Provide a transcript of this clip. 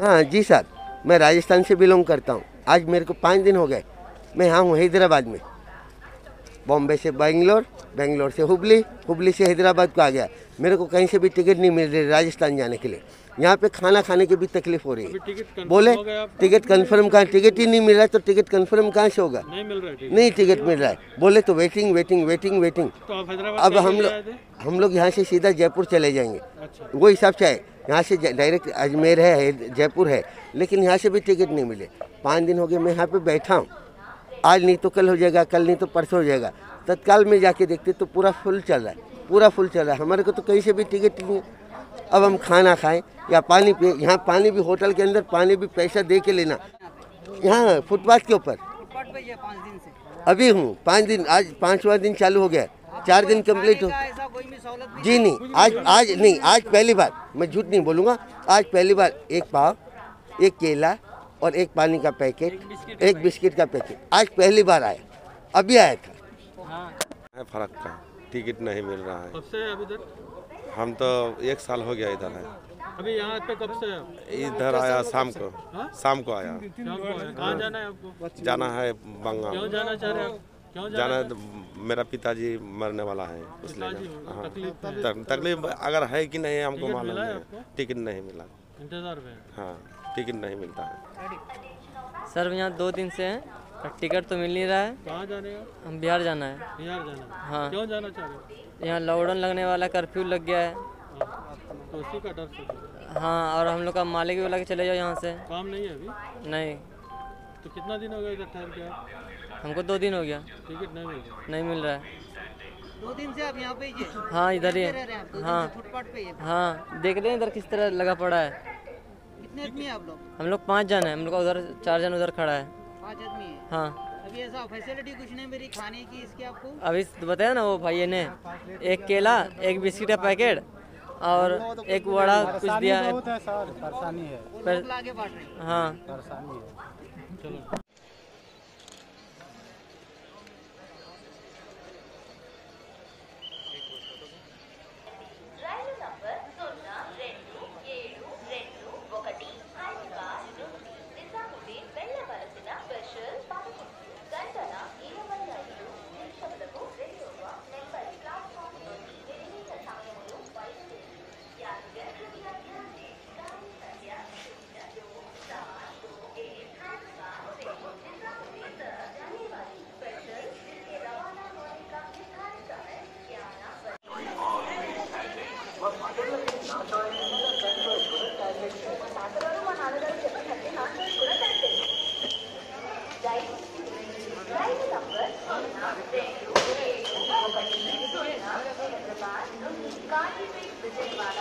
हाँ जी सर, मैं राजस्थान से बिलोंग करता हूँ। आज मेरे को पाँच दिन हो गए। मैं यहाँ हूँ हैदराबाद में। बॉम्बे से बेंगलोर बेंगलोर से हुबली हुबली से हैदराबाद को आ गया। मेरे को कहीं से भी टिकट नहीं मिल रही राजस्थान जाने के लिए। यहाँ पे खाना खाने की भी तकलीफ़ हो रही है। बोले? टिकट कंफर्म कहाँ टिकट ही नहीं मिल रहा है तो टिकट कंफर्म कहाँ से होगा? नहीं मिल रहा है टिकट। नहीं टिकट मिल रहा है। बोले तो वेटिंग वेटिंग वेटिंग वेटिंग तो अब हम लोग हम लोग यहाँ से सीधा जयपुर चले जाएँगे। अच्छा। वो हिसाब से है। यहाँ से डायरेक्ट अजमेर है- जयपुर है। लेकिन यहाँ से भी टिकट नहीं मिले। पाँच दिन हो गए मैं यहाँ पे बैठा हूँ। आज नहीं तो कल हो जाएगा, कल नहीं तो परसों हो जाएगा। तत्काल में जाके देखते तो पूरा फुल चल रहा है, पूरा फुल चल रहा है। हमारे को तो कहीं से भी टिकट नहीं अब हम खाना खाएँ या पानी पिए, यहाँ पानी भी होटल के अंदर पानी भी पैसा दे के लेना। यहाँ फुटपाथ के ऊपर। अभी हूँ, पाँच दिन, आज पाँचवा दिन चालू हो गया चार दिन कंप्लीट हो। जी नहीं, आज आज नहीं, आज पहली बार, मैं झूठ नहीं बोलूँगा। आज पहली बार एक पाव, एक केला और एक पानी का पैकेट एक बिस्किट का पैकेट। आज पहली बार आया। अभी आया था। है। फ़र्क का। टिकट नहीं मिल रहा है। कब से अभी तक? हम तो एक साल हो गया इधर है। अभी यहाँ पे कब से इधर आया शाम को। शाम को आया। शाम को आए। कहाँ जाना है आपको? जाना है बंगाल। क्यों जाना चाह रहे हैं? क्यों जाना जाना है? तो मेरा पिताजी मरने वाला है इसलिए हाँ तकलीफ़ अगर है कि नहीं हमको मालूम है टिकट नहीं मिला। इंतज़ार में है। हाँ टिकट नहीं मिलता है? सर यहाँ दो दिन से हैं। टिकट तो मिल नहीं रहा है। कहाँ जाने का हम बिहार जाना है। बिहार जाना है? हाँ। क्यों जाना चाह रहे हो? यहाँ लॉकडाउन लगने वाला कर्फ्यू लग गया है। हाँ, तो उसी का डर से हाँ? और हम लोग का मालिक भी बोला कि चले जाओ यहाँ से। काम नहीं है अभी? नहीं। तो कितना दिन हो गया इधर ठहर के? आप? हमको दो दिन हो गया। टिकट नहीं मिल रहा नहीं मिल रहा है। दो दिन से आप यहाँ पे ही हाँ? इधर ही है। हैं हाँ। फुटपाथ पे हाँ देख रहे हैं इधर किस तरह लगा पड़ा है। कितने आदमी है आप लोग? हम लोग पाँच जन है हम लोग का उधर चार जन उधर खड़ा है। पाँच आदमी है? हाँ। अभी ऐसा फैसिलिटी कुछ नहीं मेरी खाने की इसकी आपको? अभी तो बताया ना वो भाई ने एक केला एक बिस्किट का पैकेट और एक वड़ा कुछ दिया। है परेशानी है। हैं। हाँ। चलो। విజయవాడ